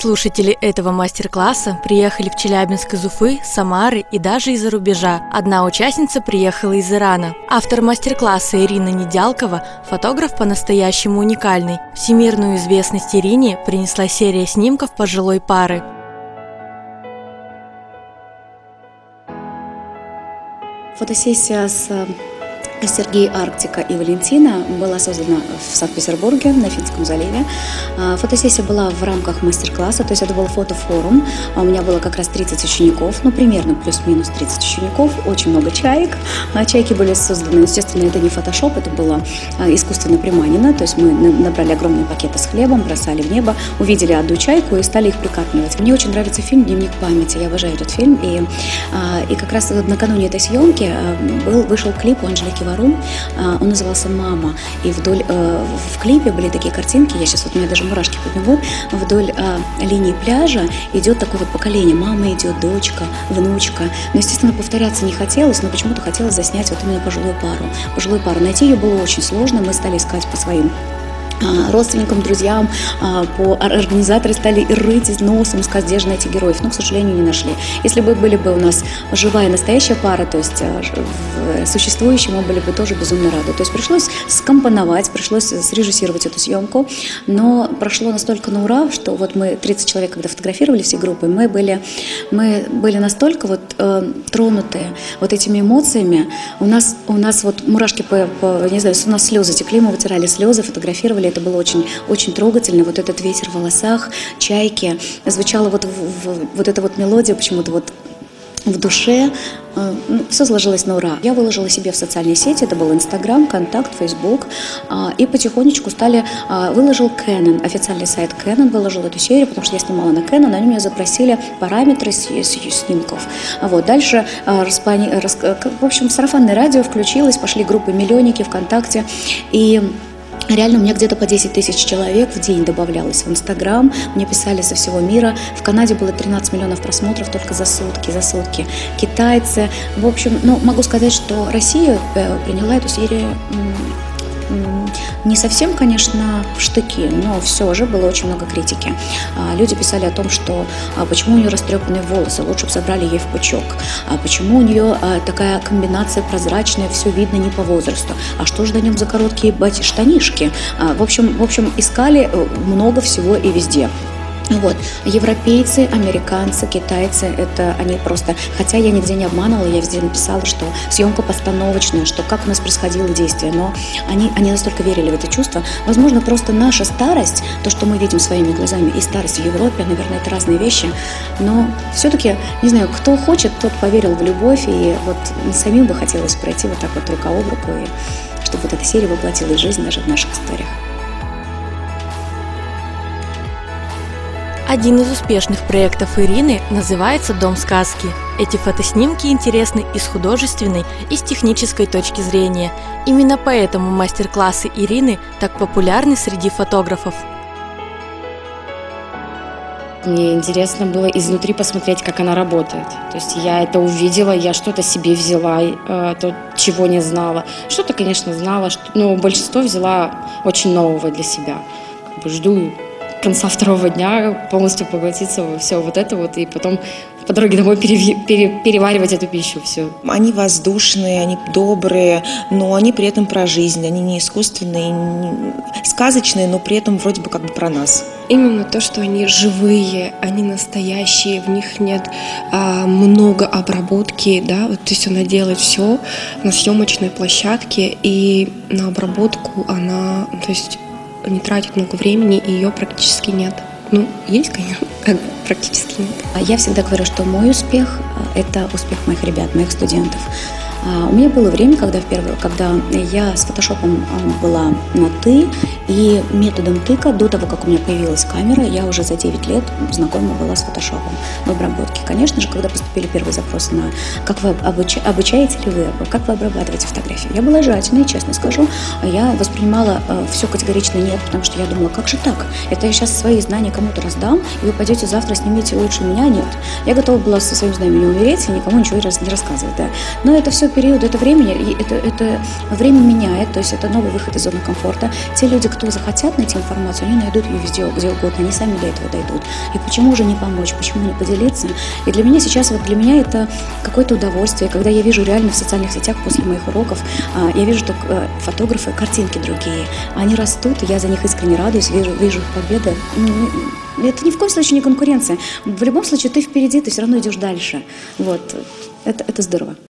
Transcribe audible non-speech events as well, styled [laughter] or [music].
Слушатели этого мастер-класса приехали в Челябинск из Уфы, Самары и даже из-за рубежа. Одна участница приехала из Ирана. Автор мастер-класса Ирина Недялкова – фотограф по-настоящему уникальный. Всемирную известность Ирине принесла серия снимков пожилой пары. Фотосессия с Сергей Арктика и Валентина была создана в Санкт-Петербурге на Финском заливе. А, фотосессия была в рамках мастер-класса, то есть это был фотофорум. А у меня было как раз 30 учеников, ну примерно плюс-минус 30 учеников, очень много чаек. А, чайки были созданы, естественно, это не фотошоп, это было искусственно приманено, то есть мы набрали огромные пакеты с хлебом, бросали в небо, увидели одну чайку и стали их прикармливать. Мне очень нравится фильм «Дневник памяти», я обожаю этот фильм, и, и как раз накануне этой съемки был, вышел клип у Анжелики Варум, а, он назывался «Мама». И вдоль, э, в клипе были такие картинки, я сейчас вот у меня даже мурашки поднимут, вдоль а, линии пляжа идет такое вот поколение, мама идет, дочка, внучка. Но, естественно, повторяться не хотелось, но почему-то хотелось заснять вот именно пожилую пару. Пожилую пару. Найти ее было очень сложно, мы стали искать по своим родственникам, друзьям, а, по организаторы стали рыть носом, искать, где же найти героев, но, к сожалению, не нашли. Если бы были бы у нас живая настоящая пара, то есть а, существующие, мы были бы тоже безумно рады. То есть пришлось скомпоновать, пришлось срежиссировать эту съемку, но прошло настолько на ура, что вот мы 30 человек, когда фотографировали все группы, мы были, мы были настолько вот э, тронутые вот этими эмоциями. У нас, у нас вот мурашки по, по, не знаю, у нас слезы текли, мы вытирали слезы, фотографировали это было очень, очень трогательно. Вот этот ветер в волосах, чайки. Звучала вот, в, вот эта вот мелодия почему-то вот в душе. Э, ну, все сложилось на ура. Я выложила себе в социальные сети, это был Инстаграм, Контакт, Фейсбук, и потихонечку стали, а, выложил Canon, официальный сайт Canon выложил эту серию, потому что я снимала на Canon, они меня запросили параметры снимков. Вот, дальше, а, в общем, сарафанное радио включилось, пошли группы «Миллионники» ВКонтакте, и Реально у меня где-то по 10 тысяч человек в день добавлялось в Инстаграм. Мне писали со всего мира. В Канаде было 13 миллионов просмотров только за сутки, за сутки. Китайцы. В общем, ну, могу сказать, что Россия э, приняла эту серию не совсем, конечно, в штыки, но все же было очень много критики. А, люди писали о том, что а, почему у нее растрепанные волосы, лучше бы собрали ей в пучок. А почему у нее такая комбинация прозрачная, все видно не по возрасту. А что же на нем за короткие штанишки? В общем, в общем, искали э, много всего и везде. Вот. Европейцы, американцы, китайцы, это они просто... Хотя я нигде не обманывала, я везде написала, что съемка постановочная, что как у нас происходило действие, но они, они настолько верили в это чувство. Возможно, просто наша старость, то, что мы видим своими глазами, и старость в Европе, наверное, это разные вещи, но все-таки, не знаю, кто хочет, тот поверил в любовь, и вот самим бы хотелось пройти вот так вот рука об руку, и чтобы вот эта серия воплотилась в жизнь даже в наших историях. Один из успешных проектов Ирины называется «Дом сказки». Эти фотоснимки интересны и с художественной, и с технической точки зрения. Именно поэтому мастер-классы Ирины так популярны среди фотографов. Мне интересно было изнутри посмотреть, как она работает. То есть я это увидела, я что-то себе взяла, э, то, чего не знала. Что-то, конечно, знала, но большинство взяла очень нового для себя. Как бы жду конца второго дня полностью поглотиться во все вот это вот и потом по дороге домой пере, пере, переваривать эту пищу все. Они воздушные, они добрые, но они при этом про жизнь, они не искусственные, не сказочные, но при этом вроде бы как бы про нас. Именно то, что они живые, они настоящие, в них нет а, много обработки, да, вот, то есть она делает все на съемочной площадке и на обработку она, то есть не тратит много времени, и ее практически нет. Ну, есть, конечно, [laughs] практически нет. А я всегда говорю, что мой успех – это успех моих ребят, моих студентов. А, у меня было время, когда, в первое, когда я с фотошопом а, была на «ты», и методом тыка, до того, как у меня появилась камера, я уже за 9 лет знакома была с фотошопом в обработке. Конечно же, когда поступили первые запросы на «как вы обуч... обучаете ли вы, как вы обрабатываете фотографии», я была жательной, честно скажу. Я воспринимала все категорично нет, потому что я думала, как же так? Это я сейчас свои знания кому-то раздам, и вы пойдете завтра снимите лучше меня? Нет. Я готова была со своим знанием не умереть и никому ничего не рассказывать. Да. Но это все период, это время, это, это время меняет, то есть это новый выход из зоны комфорта. Те люди, кто захотят найти информацию, они найдут ее везде, где угодно, они сами до этого дойдут. И почему же не помочь, почему не поделиться? И для меня сейчас, вот для меня это какое-то удовольствие, когда я вижу реально в социальных сетях после моих уроков, а, я вижу, что э, фотографы, картинки другие, они растут, я за них искренне радуюсь, вижу, вижу их победы. Это ни в коем случае не конкуренция. В любом случае ты впереди, ты все равно идешь дальше. Вот. Это, это здорово.